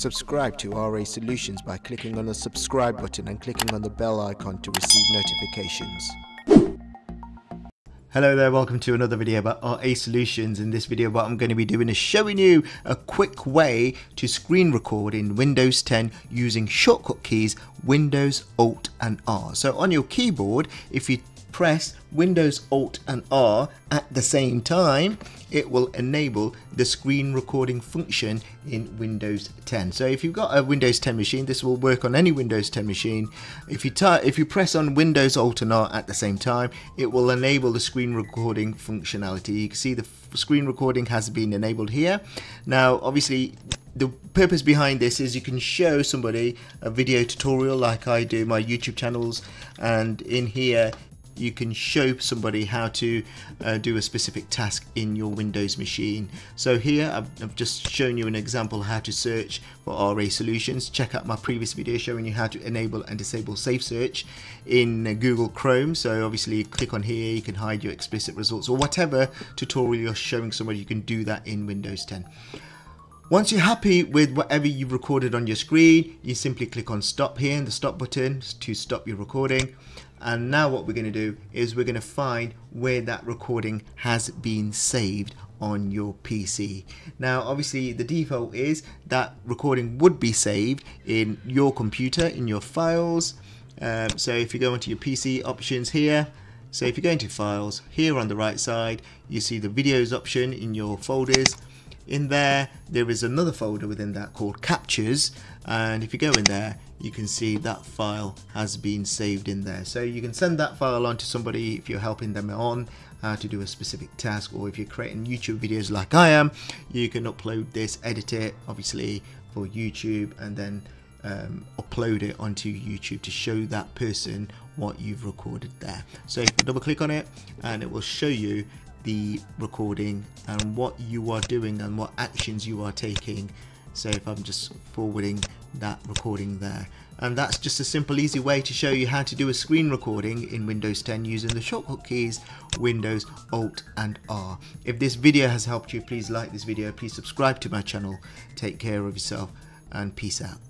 Subscribe to RA Solutions by clicking on the subscribe button and clicking on the bell icon to receive notifications. Hello there, welcome to another video about RA Solutions. In this video what I'm going to be doing is showing you a quick way to screen record in Windows 10 using shortcut keys Windows Alt and R. So on your keyboard, if you press Windows Alt and R at the same time, it will enable the screen recording function in Windows 10. So if you've got a Windows 10 machine, this will work on any Windows 10 machine. If you if you press on Windows Alt and R at the same time, it will enable the screen recording functionality. You can see the screen recording has been enabled here. Now, obviously, the purpose behind this is you can show somebody a video tutorial like I do my YouTube channels and in here you can show somebody how to uh, do a specific task in your Windows machine. So here I've, I've, just shown you an example how to search for RA solutions. Check out my previous video showing you how to enable and disable safe search in uh, Google Chrome. So obviously click on here, you can hide your explicit results or whatever tutorial you're showing somebody, you can do that in Windows 10. Once you're happy with whatever you've recorded on your screen, you simply click on stop here in the stop button to stop your recording. And now what we're going to do is we're going to find where that recording has been saved on your PC. Now obviously the default is that recording would be saved in your computer in your files. Um, so if you go into your PC options here so if you go into files here on the right side you see the videos option in your folders in there there is another folder within that called captures and if you go in there you can see that file has been saved in there. So you can send that file on to somebody if you're helping them on to do a specific task or if you're creating YouTube videos like I am you can upload this edit it obviously for YouTube and then um, upload it onto YouTube to show that person what you've recorded there. So double click on it and it will show you the recording and what you are doing and what actions you are taking. So if I'm just forwarding that recording there. And that's just a simple easy way to show you how to do a screen recording in Windows 10 using the shortcut keys Windows Alt and R. If this video has helped you please like this video. Please subscribe to my channel. Take care of yourself and peace out